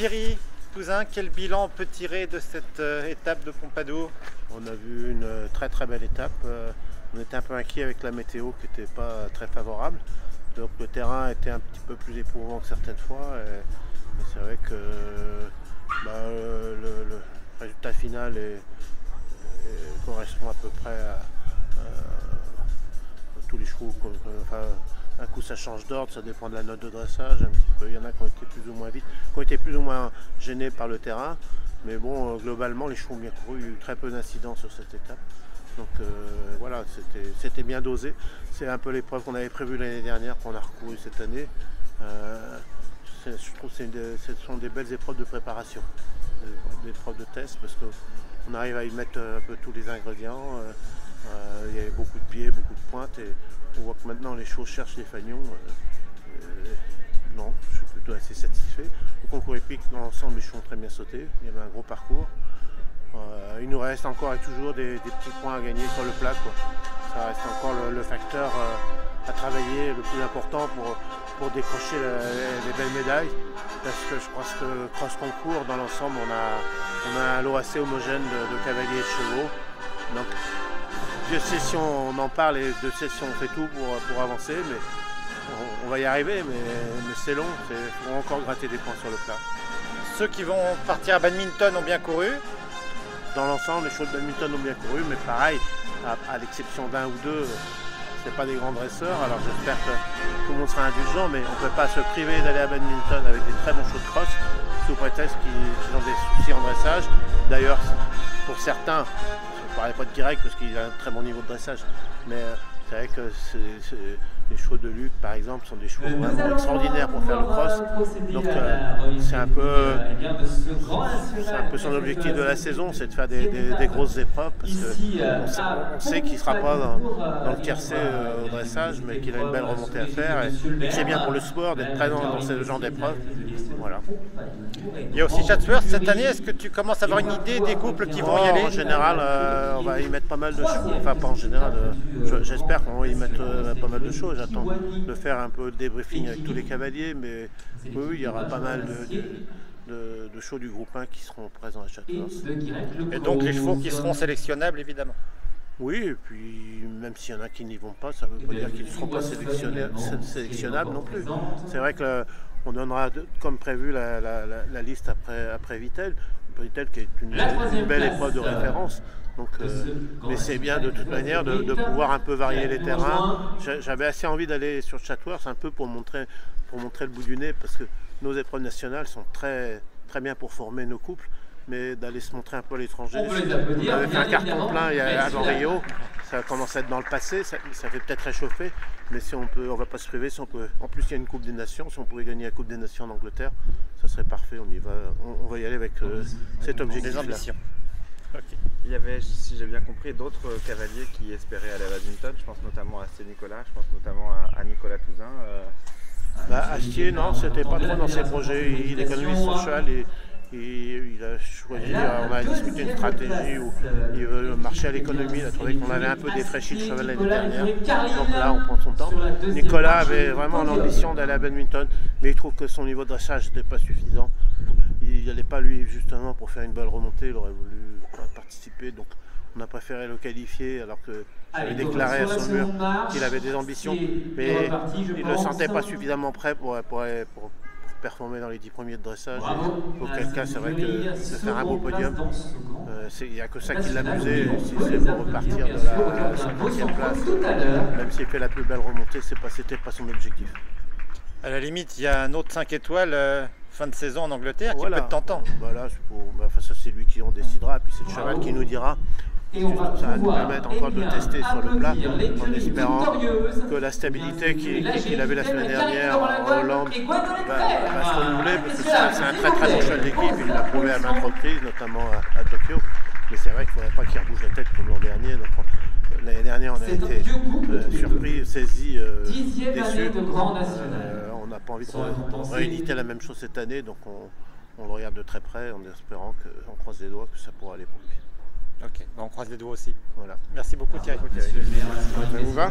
Thierry Cousin, quel bilan on peut tirer de cette euh, étape de Pompadour? On a vu une euh, très très belle étape. Euh, on était un peu inquiet avec la météo qui n'était pas très favorable. Donc le terrain était un petit peu plus éprouvant que certaines fois. Et, c'est vrai que bah, le, résultat final correspond à peu près à, tous les chevaux. Un coup ça change d'ordre, ça dépend de la note de dressage. Il y en a qui ont été plus ou moins vite, qui ont été plus ou moins gênés par le terrain. Mais bon, euh, globalement, les chevaux ont bien couru. Il y a eu très peu d'incidents sur cette étape. Donc euh, voilà, c'était- bien dosé. C'est un peu l'épreuve qu'on avait prévue l'année dernière, qu'on a recouru cette année. Euh, je trouve que ce sont des belles épreuves de préparation, des, épreuves de test, parce qu'on arrive à y mettre un peu tous les ingrédients. Euh, il y avait beaucoup de biais, beaucoup de pointes, et on voit que maintenant les chevaux cherchent les fagnons. Euh, euh, non, je suis plutôt assez satisfait. Le concours épique, dans l'ensemble, les chevaux ont très bien sauté. Il y avait un gros parcours. Euh, il nous reste encore et toujours des, des petits points à gagner sur le plat. quoi. Ça reste encore le, le facteur euh, à travailler, le plus important pour, pour décrocher la- les belles médailles. Parce que je pense que cross concours, dans l'ensemble, on a, on a un lot assez homogène de, de cavaliers et de chevaux. Donc, Sait si on en parle et sait si on fait tout pour, pour avancer, mais on, on va y arriver, mais, mais c'est long, il faut encore gratter des points sur le plat. Ceux qui vont partir à badminton ont bien couru. Dans l'ensemble, les chevaux de badminton ont bien couru, mais pareil, à, à l'exception d'un ou deux, c'est pas des grands dresseurs. Alors j'espère que tout le monde sera indulgent, mais on ne peut pas se priver d'aller à badminton avec des très bons chevaux de cross sous prétexte qu'ils ont des soucis en dressage. D'ailleurs, pour certains, ne parlerai pas de direct parce qu'il a un très bon niveau de dressage, mais euh, c'est vrai que les chevaux de Luc, par exemple, sont des chevaux vraiment extraordinaires pour faire le cross. Donc euh, c'est un peu un peu son objectif de la saison, c'est de faire des, des- des grosses épreuves parce qu'on sait, on sait qu'il ne sera pas dans, dans le tiercé euh, au dressage, mais qu'il a une belle remontée à faire et, et c'est bien pour le sport d'être présent dans ce genre d'épreuve. Voilà. Il y a aussi Chatsworth cette année. Est-ce que tu commences à avoir une idée des couples qui vont y aller? En général, euh, on va y mettre pas mal de chevaux. Enfin, pas en général. euh, je- J'espère qu'on va y mettre euh, pas mal de choses. J'attends de faire un peu de débriefing avec tous les cavaliers, mais oui, il y aura pas mal de, de, de- de chevaux du groupe 1 qui seront présents à Chatsworth. Et donc les chevaux qui seront sélectionnables évidemment. Oui, et puis même s'il y en a qui n'y vont pas, ça ne veut pas dire qu'ils ne seront pas sélectionnables non plus. C'est vrai que on donnera comme prévu la, la- la- la liste après, après Vittel. Vittel qui est une, une belle épreuve de référence. Donc, euh, mais c'est bien de toute manière de, de pouvoir un peu varier les terrains. J'a- J'avais assez envie d'aller sur Chatsworth un peu pour montrer, pour montrer le bout du nez parce que nos épreuves nationales sont très, très bien pour former nos couples. Mais d'aller se montrer un peu à l'étranger. On avait fait un carton plein madame. Rio. Ça commence à être dans le passé, ça, ça fait peut-être réchauffer, mais si on peut, on va pas se priver. Si on peut, en plus il y a une Coupe des Nations, si on pouvait gagner la Coupe des Nations en Angleterre, ça serait parfait. On y va, on, on va y aller avec euh, cet objectif. Des ambitions. Ok. Il y avait, si j'ai bien compris, d'autres euh, cavaliers qui espéraient aller à badminton. Je pense notamment à C. Nicolas, je pense notamment à, à Nicolas Touzin. euh, Bah, Astier, non, c'était pas trop dans ses projets. Il, il économise son cheval et, il a choisi, on a discuté une stratégie où il veut marcher à l'économie. Il a trouvé qu'on avait un peu défraîchi le cheval l'année dernière. Donc là, on prend son temps. Nicolas avait vraiment l'ambition d'aller à badminton, mais il trouve que son niveau de dressage n'était pas suffisant. Il n'allait pas, lui, justement, pour faire une belle remontée. Il aurait voulu participer. Donc, on a préféré le qualifier alors qu'il avait déclaré à son mur qu'il avait des ambitions, mais il ne le sentait pas suffisamment prêt pour, pour, pour- pour performer dans les 10 premiers de dressage. Et Auquel cas, c'est vrai que de faire un beau podium, euh, c'est- il n'y a que ça qui l'amusait. Si c'est pour repartir de la 50e place, même s'il fait la plus belle remontée, ce n'était pas son objectif. À la limite, il y a un autre 5 étoiles euh, fin de saison en Angleterre qui peut être tentant. Voilà, pour- bah, enfin, ça c'est lui qui en décidera, puis c'est le cheval qui nous dira. Et on va Ça va nous permettre encore de eh tester sur le plat, en espérant que la stabilité qu'il avait la semaine dernière en Hollande va, se renouveler, parce que c'est un très très bon cheval d'équipe, il l'a prouvé à maintes reprises, notamment à, Tokyo. Mais c'est vrai qu'il ne faudrait pas qu'il rebouge la tête comme l'an dernier. L'année dernière, on a été euh, surpris, saisi, euh, National. Euh, on n'a pas envie de rééditer la même chose cette année, donc on, on le regarde de très près en espérant qu'on croise les doigts que ça pourra aller pour lui. Ok, bon, on croise les doigts aussi. Voilà. Merci beaucoup Thierry. Ça vous va